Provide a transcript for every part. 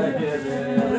together.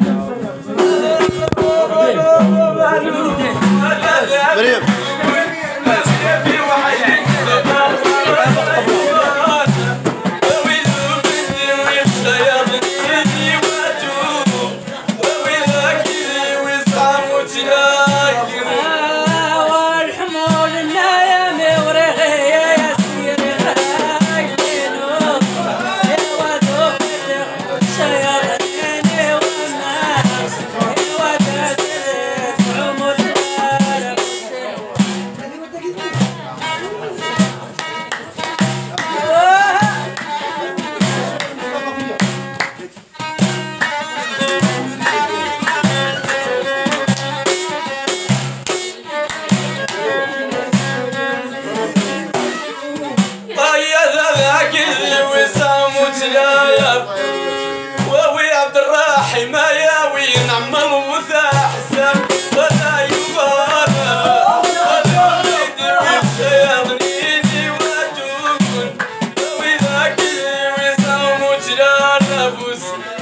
Aqui em missão mutirada você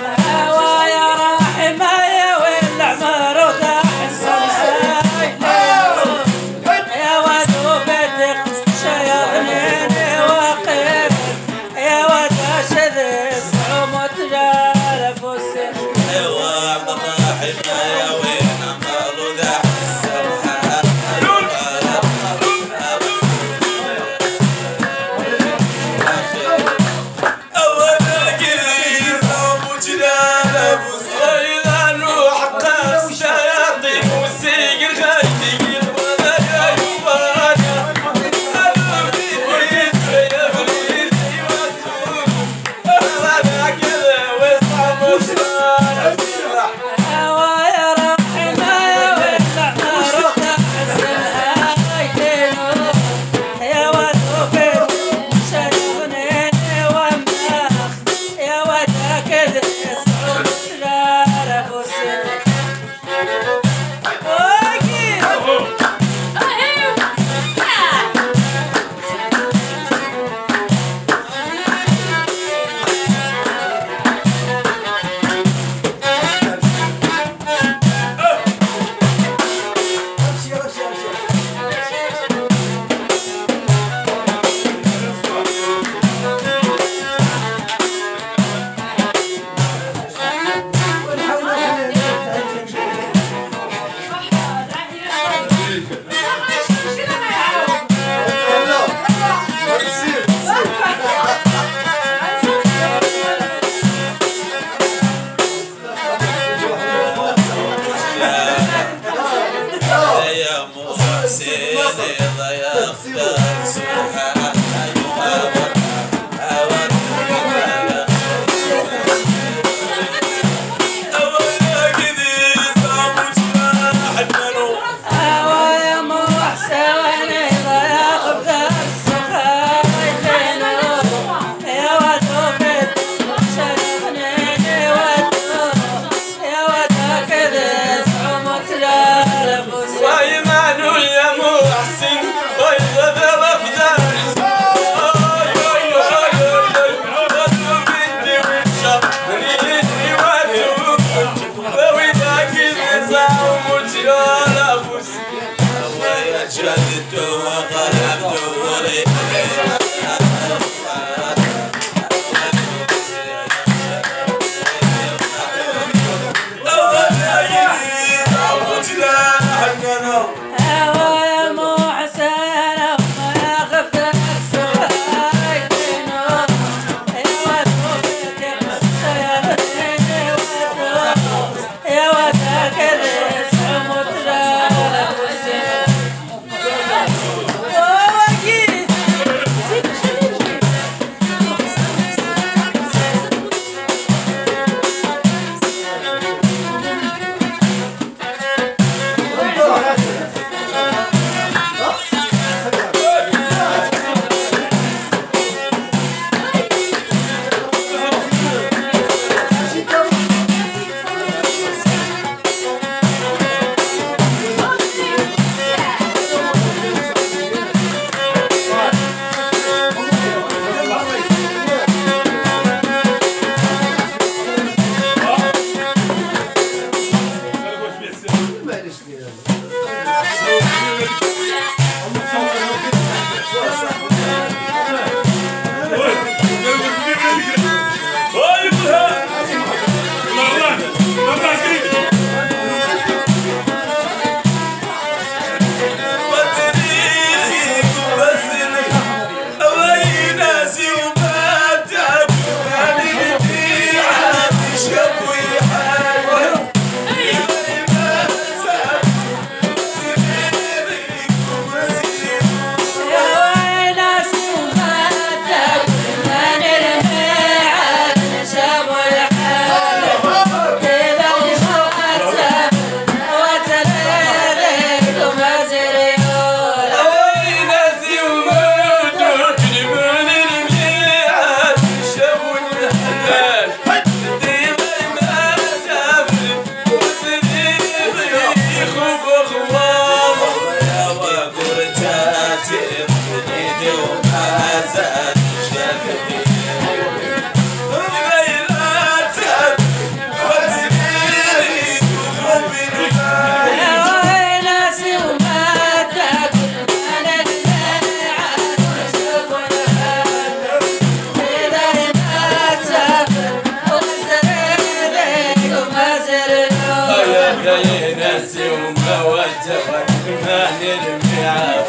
يا ينسي ما نرمي